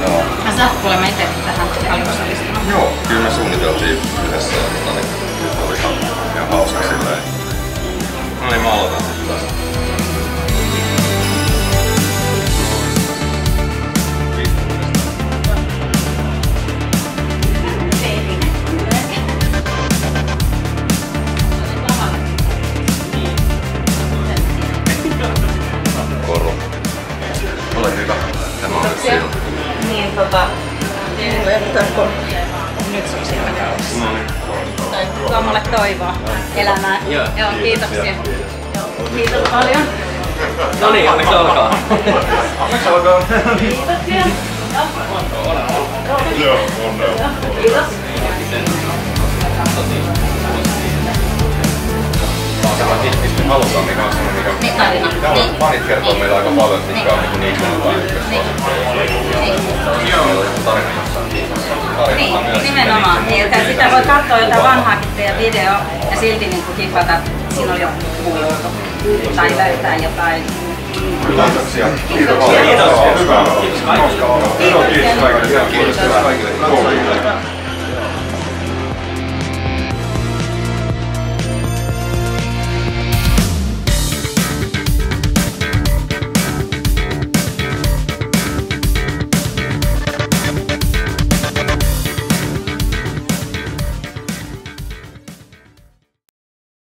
Joo. Mä sä kuulemma itse tähän alusallistunut. Joo, kyllä suunniteltiin yhdessä, niin, oli ihan, hauska silleen. No niin, mä aloitan. Tota... Nyt se on siellä kauas. No niin. Tuo mulle toivoa elämään. Joo. Joo, kiitoksia. Kiitos paljon. No niin, onneksi alkaa. Onneksi olkoon. Kiitoksia. Joo, onnea. Kiitos. Halutaan, mikä on semmoinen, mikä... Niin, tarina. Täällä Niin. fanit kertoo meille aika paljon, että mitkä on niinku niitä jotain Joo. Meillä on joku tarina jossain. Niin, nimenomaan. Niin, että sitä voi katsoa jotain vanhaakin teidän video ja silti niin kuin hiffata, että siinä on joku muu juttu. Tai löytää jotain. Kiitoksia. Kiitos. Kiitos. Kiitos kaikille. Kiitos kaikille. Kiitos kaikille.